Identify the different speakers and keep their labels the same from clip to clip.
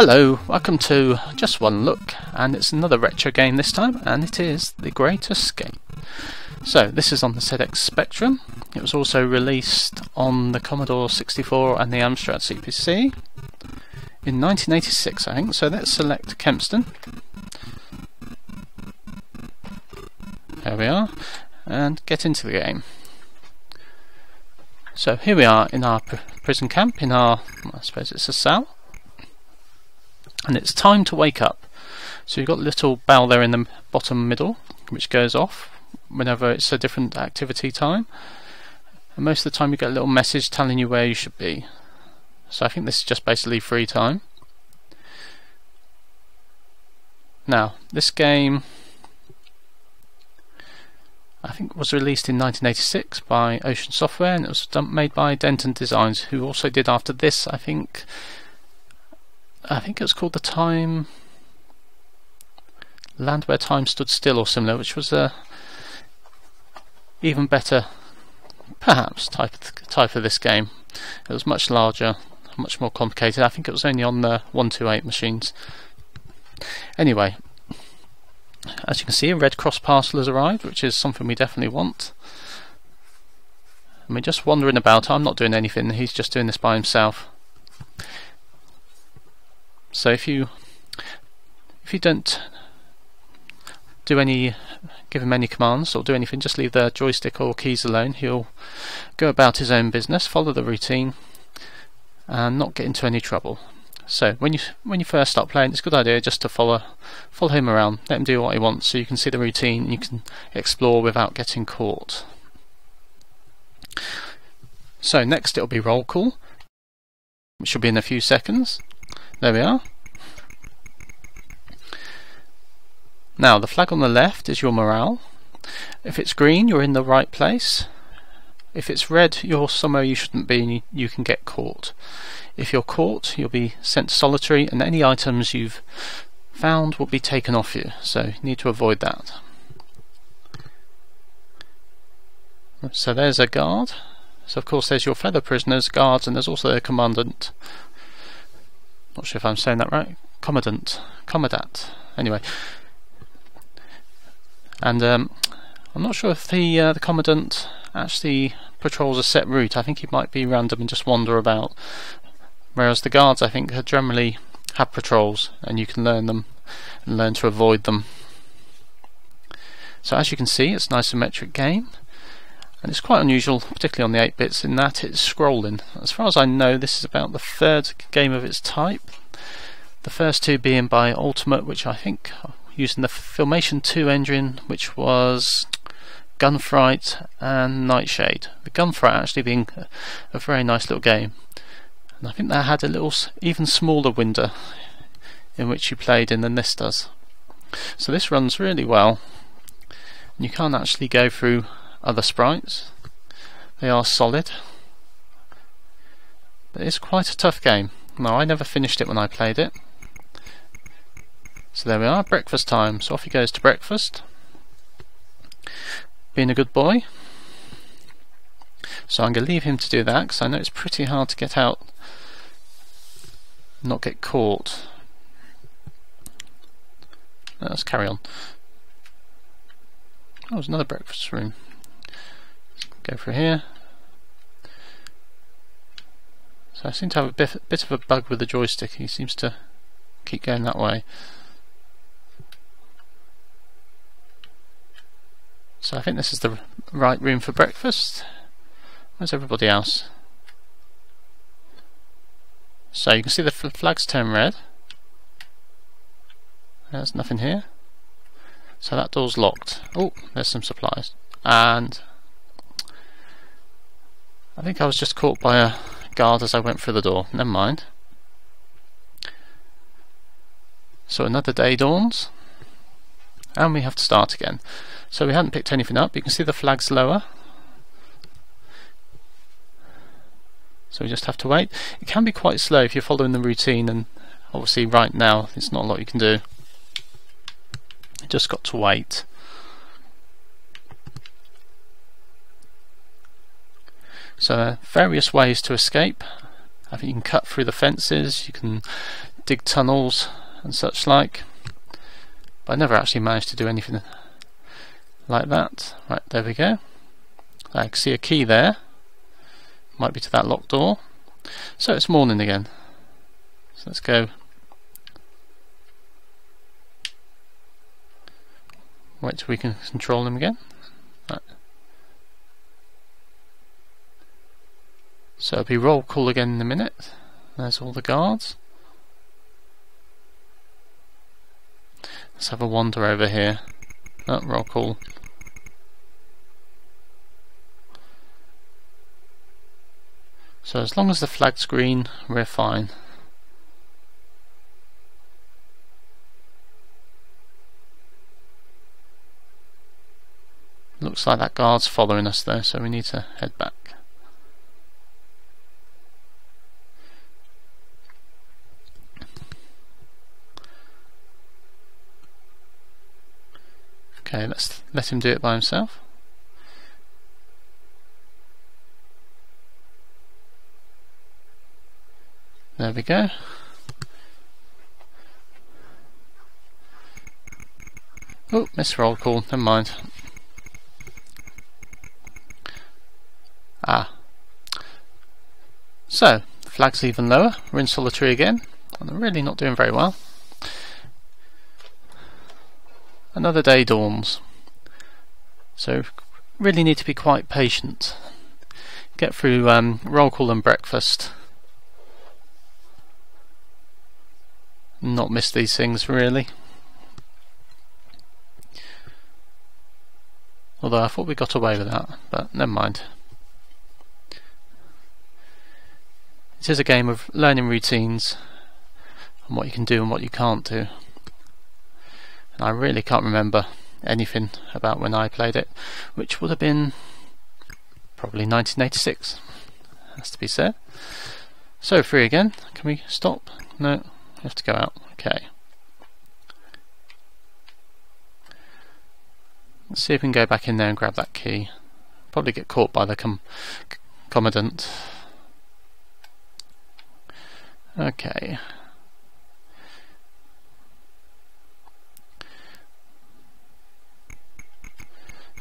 Speaker 1: Hello, welcome to Just One Look, and it's another retro game this time, and it is The Great Escape. So, this is on the ZX Spectrum. It was also released on the Commodore 64 and the Amstrad CPC in 1986, I think. So, let's select Kempston. There we are, and get into the game. So, here we are in our pr prison camp, in our, I suppose it's a cell and it's time to wake up. So you've got a little bell there in the bottom middle which goes off whenever it's a different activity time. And most of the time you get a little message telling you where you should be. So I think this is just basically free time. Now, this game I think was released in 1986 by Ocean Software and it was made by Denton Designs who also did after this I think I think it was called the Time Land Where Time Stood Still or similar, which was a even better, perhaps type of, type of this game. It was much larger, much more complicated. I think it was only on the 128 machines. Anyway, as you can see, a Red Cross parcel has arrived, which is something we definitely want. And we're just wandering about. I'm not doing anything. He's just doing this by himself. So if you if you don't do any give him any commands or do anything, just leave the joystick or keys alone. He'll go about his own business, follow the routine, and not get into any trouble. So when you when you first start playing, it's a good idea just to follow follow him around, let him do what he wants, so you can see the routine, and you can explore without getting caught. So next it'll be roll call, which will be in a few seconds. There we are. Now the flag on the left is your morale. If it's green you're in the right place. If it's red you're somewhere you shouldn't be and you, can get caught. If you're caught you'll be sent solitary and any items you've found will be taken off you so you need to avoid that. So there's a guard. So of course there's your fellow prisoners, guards and there's also a commandant not sure if I'm saying that right. Commandant. Commandant. Anyway. And um, I'm not sure if the uh, the commandant actually patrols a set route. I think he might be random and just wander about. Whereas the guards, I think, generally have patrols, and you can learn them and learn to avoid them. So as you can see, it's an isometric game and it's quite unusual, particularly on the 8 bits, in that it's scrolling. As far as I know, this is about the third game of its type. The first two being by Ultimate, which I think using the Filmation 2 engine, which was Gunfright and Nightshade. The Gunfright actually being a very nice little game. And I think that had a little, even smaller window in which you played in than this does. So this runs really well. And you can't actually go through other sprites. They are solid. But it's quite a tough game. Now I never finished it when I played it. So there we are, breakfast time. So off he goes to breakfast. Being a good boy. So I'm going to leave him to do that because I know it's pretty hard to get out not get caught. Let's carry on. Oh, there's another breakfast room. Go for here. So I seem to have a bit, bit of a bug with the joystick. He seems to keep going that way. So I think this is the right room for breakfast. Where's everybody else? So you can see the flags turn red. There's nothing here. So that door's locked. Oh, there's some supplies. And I think I was just caught by a guard as I went through the door. Never mind. So another day dawns. And we have to start again. So we hadn't picked anything up. You can see the flag's lower. So we just have to wait. It can be quite slow if you're following the routine and obviously right now it's not a lot you can do. Just got to wait. So various ways to escape. I think you can cut through the fences, you can dig tunnels and such like. But I never actually managed to do anything like that. Right, there we go. I can see a key there. Might be to that locked door. So it's morning again. So let's go. Wait till we can control them again. Right. So it'll be roll call again in a minute. There's all the guards. Let's have a wander over here. Oh, roll call. So as long as the flag's green, we're fine. Looks like that guard's following us though, so we need to head back. Okay, let's let him do it by himself. There we go. Oh, miss roll call, never mind. Ah. So, flag's even lower, we're in solitary again, and I'm really not doing very well. Another day dawns. So really need to be quite patient. Get through um, roll call and breakfast. Not miss these things really. Although I thought we got away with that, but never mind. It is a game of learning routines and what you can do and what you can't do. I really can't remember anything about when I played it, which would have been probably 1986, has to be said. So, free again. Can we stop? No, we have to go out. Okay. Let's see if we can go back in there and grab that key. Probably get caught by the com commandant. Okay.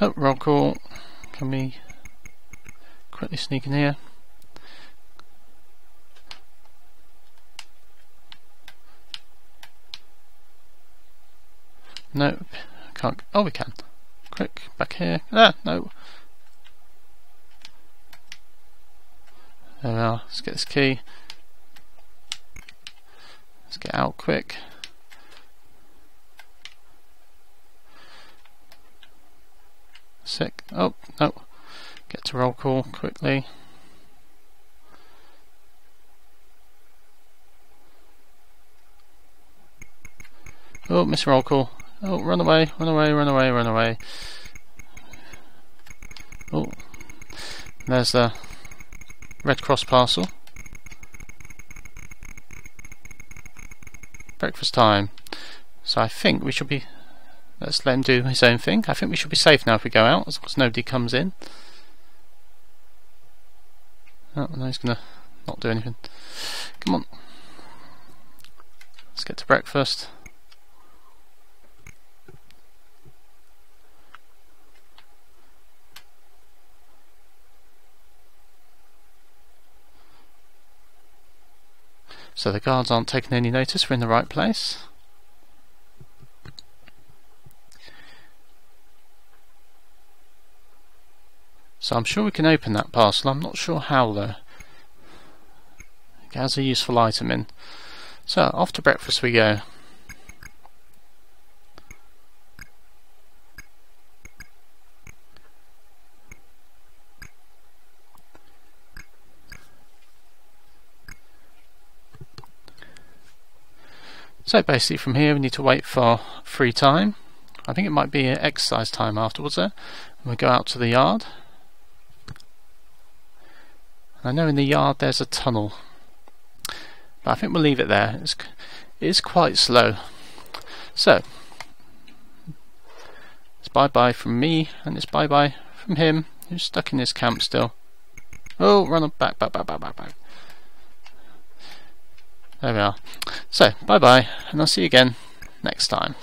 Speaker 1: Oh, roll call. Can we quickly sneak in here? No, can't. Oh, we can. Quick, back here. Ah, no. There we are. Let's get this key. Let's get out quick. Sick. Oh, no. Get to roll call quickly. Oh, miss roll call. Oh, run away, run away, run away, run away. Oh, there's the Red Cross parcel. Breakfast time. So I think we should be Let's let him do his own thing. I think we should be safe now if we go out, as long as nobody comes in. Oh, no, he's gonna not do anything. Come on. Let's get to breakfast. So the guards aren't taking any notice, we're in the right place. So I'm sure we can open that parcel, I'm not sure how though. It has a useful item in. So, off to breakfast we go. So basically from here we need to wait for free time. I think it might be exercise time afterwards there. And we go out to the yard. I know in the yard there's a tunnel. But I think we'll leave it there. It's, it is quite slow. So, it's bye-bye from me, and it's bye-bye from him, who's stuck in his camp still. Oh, run back, back, back, back, back, back. There we are. So, bye bye, and I'll see you again next time.